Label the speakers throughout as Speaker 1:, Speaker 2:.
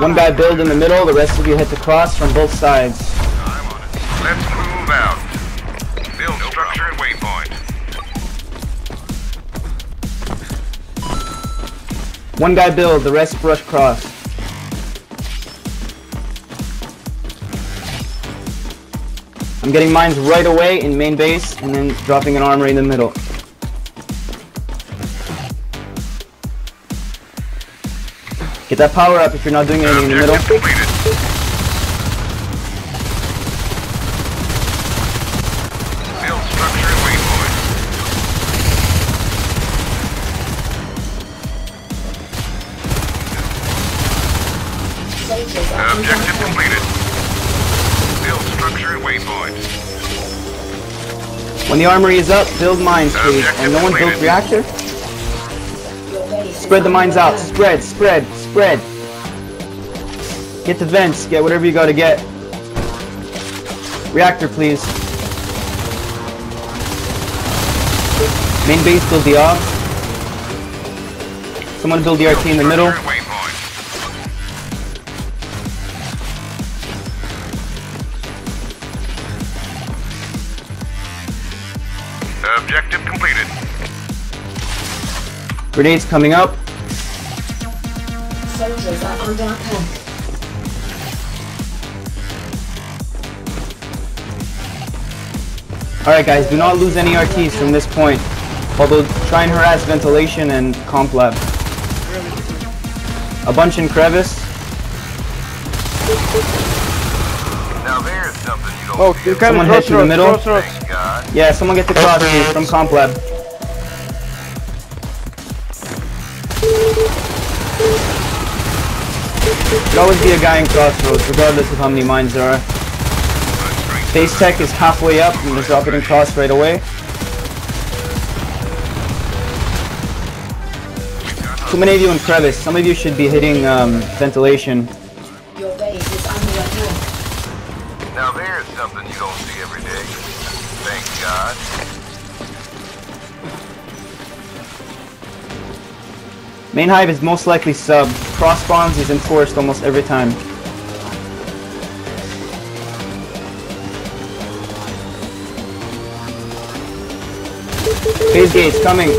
Speaker 1: One guy build in the middle, the rest of you hit the cross from both sides.
Speaker 2: I'm on it. Let's move out. Build structure and waypoint.
Speaker 1: One guy build, the rest brush cross. I'm getting mines right away in main base and then dropping an armory in the middle. Get that power up if you're not doing anything in the middle.
Speaker 2: Objective completed. Build structure and waypoint.
Speaker 3: Soldiers are under
Speaker 2: Objective
Speaker 3: attack.
Speaker 2: completed. Build structure and waypoint.
Speaker 1: When the armory is up, build mines please.
Speaker 2: Objective
Speaker 1: And no one built
Speaker 2: completed.
Speaker 1: reactor?
Speaker 3: Your base is
Speaker 1: Spread the mines out. Spread, spread, spread. Get the vents. Get whatever you gotta get. Reactor, please. Main base, build the off. Someone build the RT in the middle.
Speaker 2: Structure and waypoint. Objective completed.
Speaker 1: Grenades coming up.
Speaker 3: Soldiers are under.
Speaker 1: Alright guys, do not lose any RTs from this point. Although, try and harass ventilation and comp lab. A bunch in crevice.
Speaker 2: Now there's something you don't
Speaker 4: Oh, you
Speaker 1: Someone
Speaker 4: of
Speaker 1: hit in the middle.
Speaker 4: crossroads.
Speaker 1: Yeah, someone get the cross from comp lab. There'll always be a guy in crossroads, regardless of how many mines there are. Base tech is halfway up, and just drop it in cross right away. Too many of you in crevice. Some of you should be hitting um, ventilation. Main hive is most likely sub. Cross spawns is enforced almost every time. Phase gates coming.
Speaker 3: Your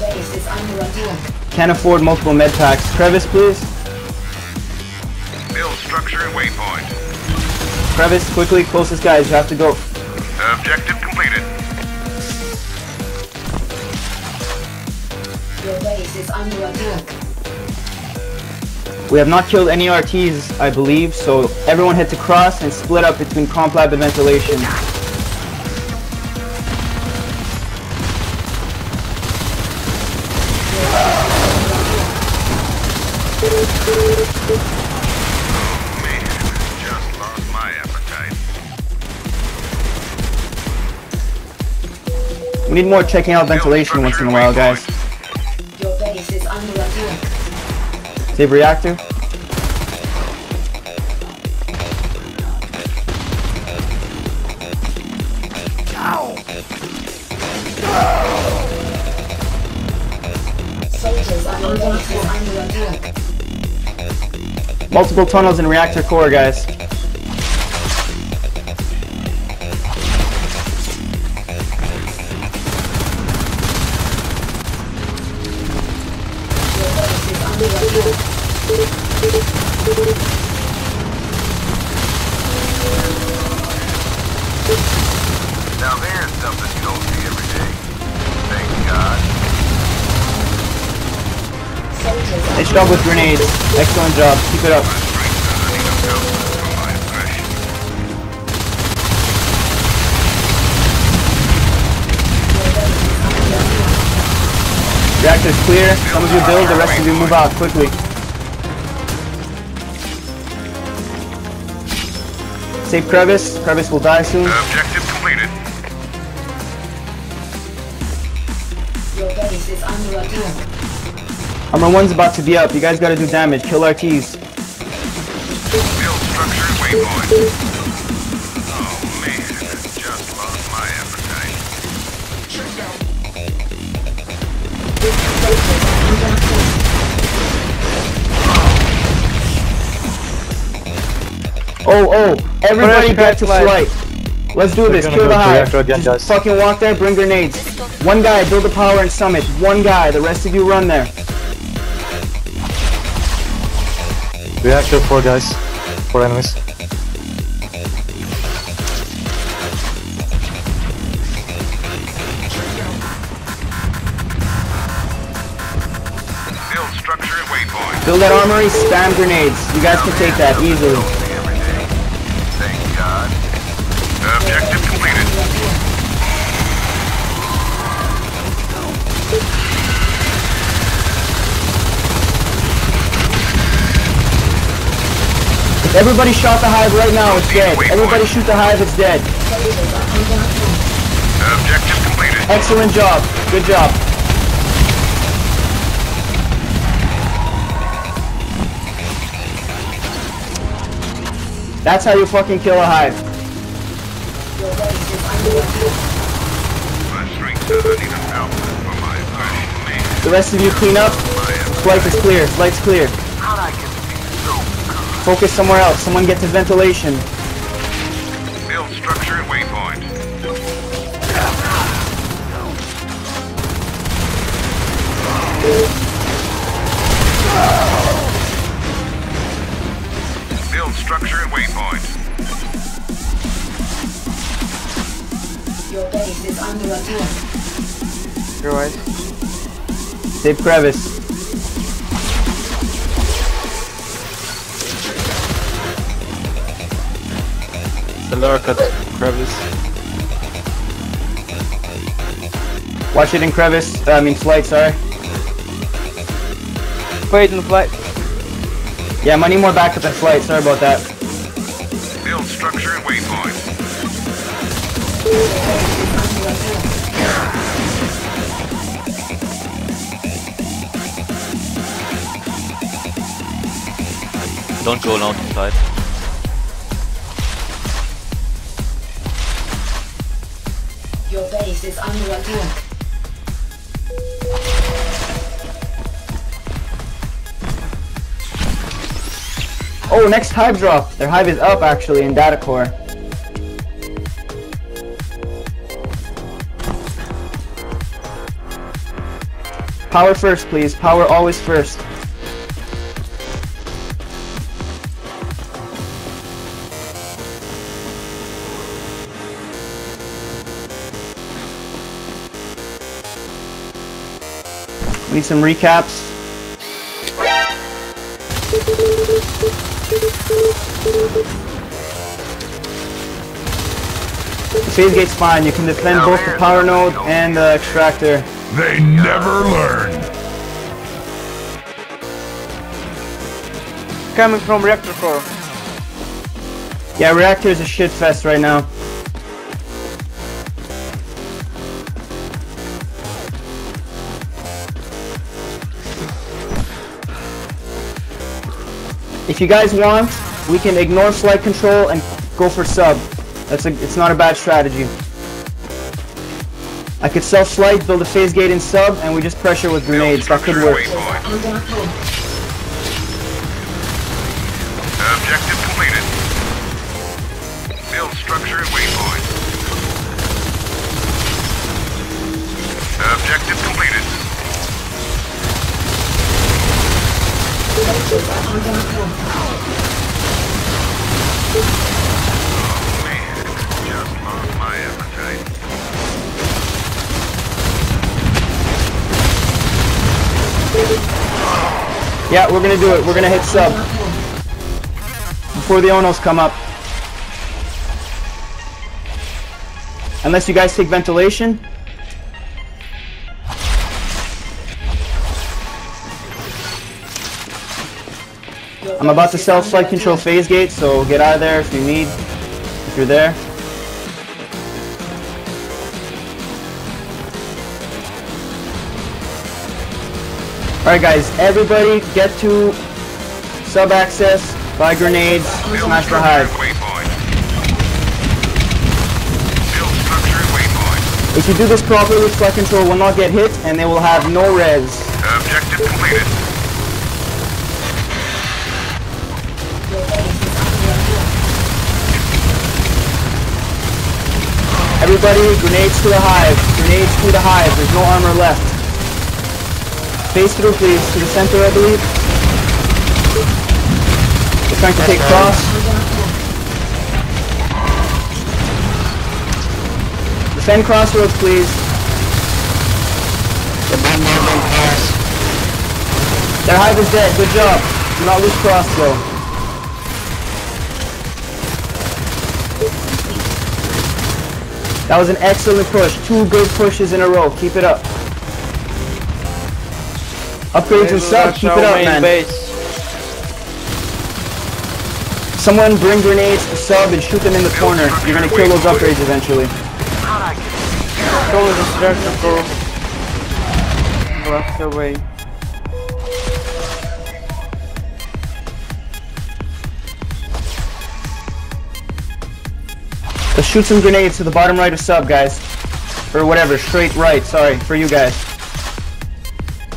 Speaker 3: base is under attack.
Speaker 1: Can't afford multiple med packs. Crevice, please.
Speaker 2: Build structure and waypoint.
Speaker 1: Crevice, quickly. Closest guys, you have to go.
Speaker 2: Objective completed.
Speaker 3: Your base is under attack.
Speaker 1: We have not killed any RTs, I believe, so everyone hit to cross and split up between comp lab and ventilation. Need more checking out ventilation once in a while, guys. Save reactor. Multiple tunnels in reactor core, guys. Job with grenades. Excellent job. Keep it up.
Speaker 2: My strength underneath a belt from my aggression.
Speaker 1: Reactor's clear. Some of you build, the rest of you move out quickly. Save crevice. Crevice will die soon.
Speaker 2: Objective completed.
Speaker 3: your base is under attack.
Speaker 1: Armor 1's about to be up. You guys gotta do damage. Kill RTs.
Speaker 2: Build structure waypoint. Oh man, just lost my.
Speaker 1: Oh, oh! Everybody back to
Speaker 4: flight!
Speaker 1: Let's do We're
Speaker 5: this,
Speaker 1: kill the hive. Just fucking walk there, bring grenades. One guy, build the power and summit. One guy, the rest of you run there.
Speaker 5: Reactor four guys. Four enemies.
Speaker 2: Build structure at waypoint.
Speaker 1: Build that armory, spam grenades. You guys can take that easily. Everybody shot the hive right now, it's dead. Everybody shoot the hive, it's dead.
Speaker 2: Objective completed.
Speaker 1: Excellent job. Good job. That's how you fucking kill a hive.
Speaker 2: My strength doesn't even help for my fresh man.
Speaker 1: The rest of you clean up. Flight is clear. Flight's clear. Focus somewhere else. Someone get to ventilation.
Speaker 2: Build structure at waypoint. Build structure at waypoint.
Speaker 3: Your base is under attack.
Speaker 4: You're right.
Speaker 1: Save crevice.
Speaker 4: The cut crevice.
Speaker 1: Watch it in crevice. uh, I mean flight, sorry.
Speaker 4: Wait in the flight.
Speaker 1: Yeah, I need more backup in flight. Sorry about that.
Speaker 2: Build structure at waypoint.
Speaker 6: Don't go alone inside.
Speaker 3: Is under attack.
Speaker 1: Oh, next hive drop. Their hive is up actually in data core. Power first, please. Power always first. Need some recaps. Phase gate's fine. You can defend both the power node and the extractor.
Speaker 2: They never learn.
Speaker 4: Coming from reactor core.
Speaker 1: Yeah, reactor is a shit fest right now. If you guys want, we can ignore flight control and go for sub. That's a, it's not a bad strategy. I could self flight, build a phase gate in sub, and we just pressure with grenades. That could
Speaker 2: Structure at
Speaker 1: work. Yeah, we're gonna do it. We're gonna hit sub before the Onos come up. Unless you guys take ventilation. I'm about to self flight control phase gate, so get out of there if you need, if you're there. Alright guys, everybody get to sub access, buy grenades, smash
Speaker 2: structure
Speaker 1: hive. If you do this properly, flight control will not get hit and they will have no res.
Speaker 2: Objective completed.
Speaker 1: Everybody, grenades to the hive. Grenades to the hive. There's no armor left. Phase through, please. To the center, I believe. They're trying to take cross. Defend crossroads, please. Their hive is dead. Good job. Do not lose cross, though. That was an excellent push. Two good pushes in a row. Keep it up. Upgrades and sub. Keep it up, man.
Speaker 4: base.
Speaker 1: Someone bring grenades sub and shoot them in the corner. You're gonna kill those upgrades eventually.
Speaker 4: Go with reactor core. Left away.
Speaker 1: Shoot some grenades to the bottom right of sub, guys. Or whatever, straight right, sorry, for you guys.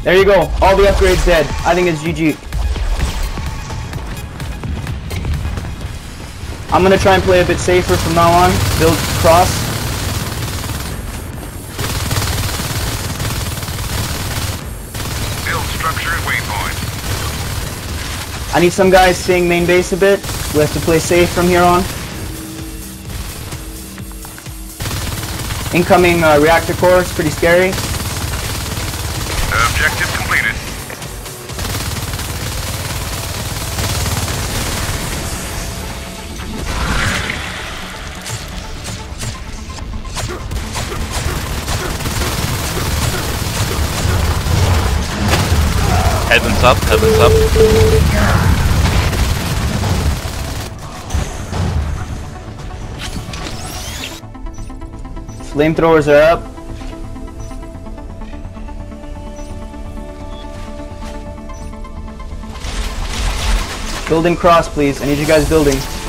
Speaker 1: There you go, all the upgrades dead. I think it's GG. I'm gonna try and play a bit safer from now on. Build cross.
Speaker 2: Build structure waypoint.
Speaker 1: I need some guys staying main base a bit. We have to play safe from here on. Incoming uh, reactor core, it's pretty scary.
Speaker 2: Objective completed.
Speaker 6: Heavens up, heavens up.
Speaker 1: Flamethrowers are up. Building cross, please. I need you guys building.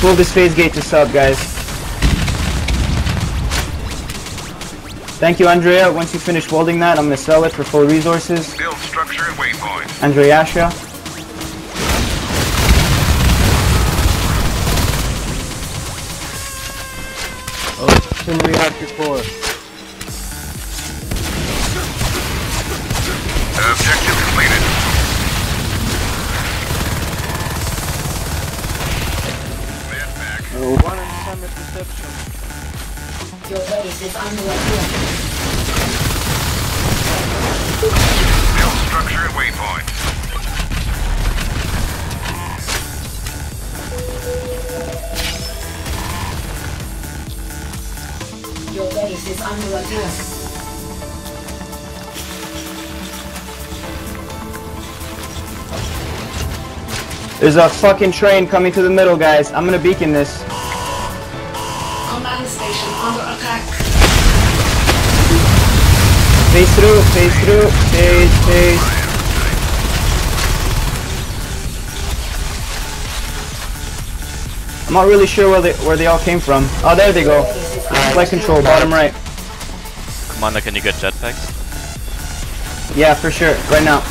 Speaker 1: Let's move this phase gate to sub, guys. Thank you, Andrea. Once you finish welding that, I'm gonna sell it for full resources.
Speaker 2: Build structure at waypoint.
Speaker 1: Andreasha.
Speaker 4: Two reactor core.
Speaker 2: Objective
Speaker 4: One in summit reception.
Speaker 3: Your base is under attack.
Speaker 2: Build structure at waypoint.
Speaker 3: Your base is under attack.
Speaker 1: There's a fucking train coming to the middle, guys. I'm gonna beacon this. Phase through, phase through, phase, phase. I'm not really sure where they where they all came from. Oh, there they go. Flight control, bottom right.
Speaker 6: Commander, can you get jetpacks?
Speaker 1: Yeah, for sure. Right now.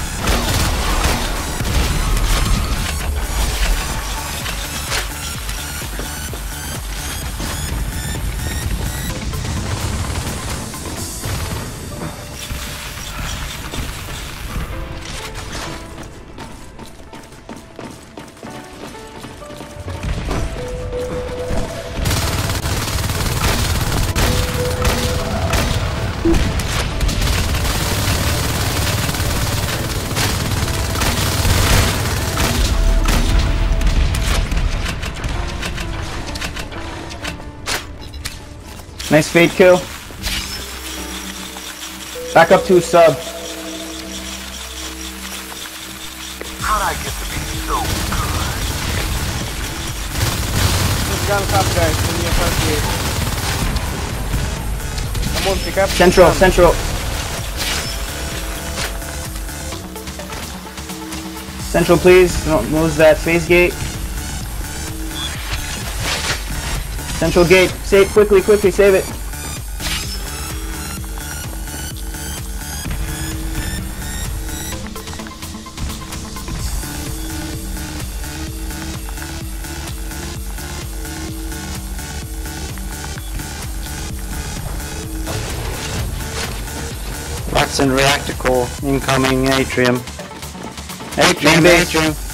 Speaker 1: Nice fade kill. Back up to sub.
Speaker 2: How'd I get to be so good?
Speaker 4: Just guns up, guys. In your first gate. Come on, pick up.
Speaker 1: Central,
Speaker 4: gun.
Speaker 1: central. Central, please. Don't lose that phase gate. Central gate. Save quickly, quickly, save it.
Speaker 7: Watson reactor core incoming atrium. Atrium,
Speaker 1: base.
Speaker 7: atrium.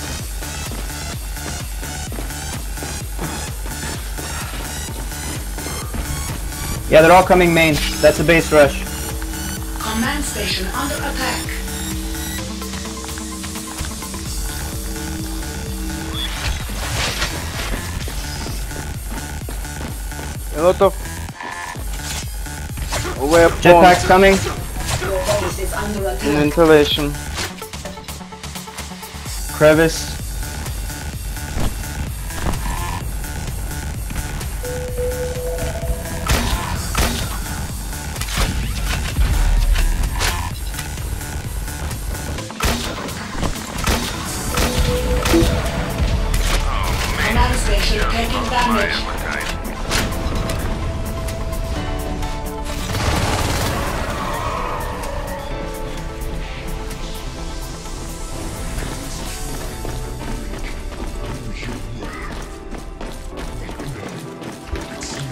Speaker 1: Yeah, they're all coming main. That's a base rush.
Speaker 3: Command station under attack.
Speaker 4: A lot of weapons
Speaker 1: Jetpack's coming.
Speaker 3: Your base is under attack.
Speaker 4: ventilation.
Speaker 1: Crevice.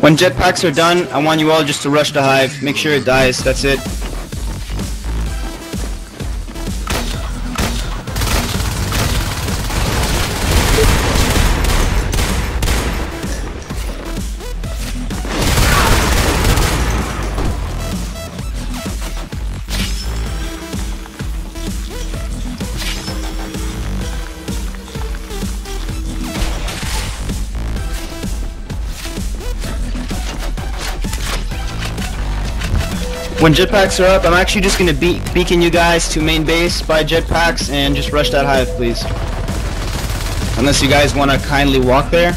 Speaker 1: When jetpacks are done, I want you all just to rush the hive. Make sure it dies. That's it. When jetpacks are up, I'm actually just gonna be beacon you guys to main base by jetpacks and just rush that hive, please. Unless you guys want to kindly walk there.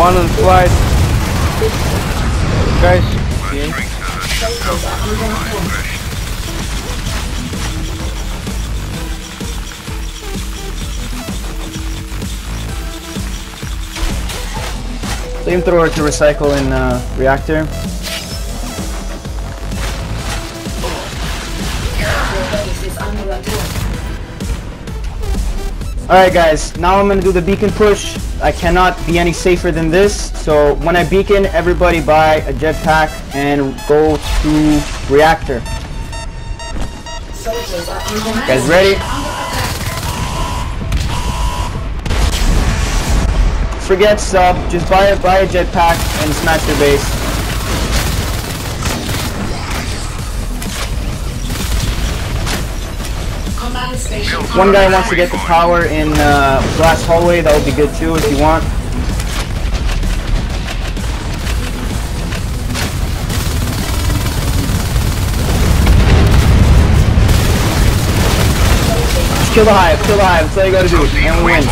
Speaker 4: One on flight. Guys,
Speaker 3: are reinforced.
Speaker 1: Flamethrower to recycle in uh, reactor. Alright guys, now I'm gonna do the beacon push. I cannot be any safer than this. So when I beacon, everybody buy a jetpack and go to reactor. Guys ready? Forget sub, just buy a buy a jetpack and smash your base. One guy wants to get the power in uh, glass hallway, that would be good too if you want. Just kill the hive, kill the hive, that's all you gotta do, and we win.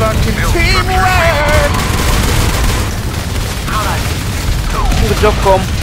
Speaker 2: Fucking teamwork! Good job, Com.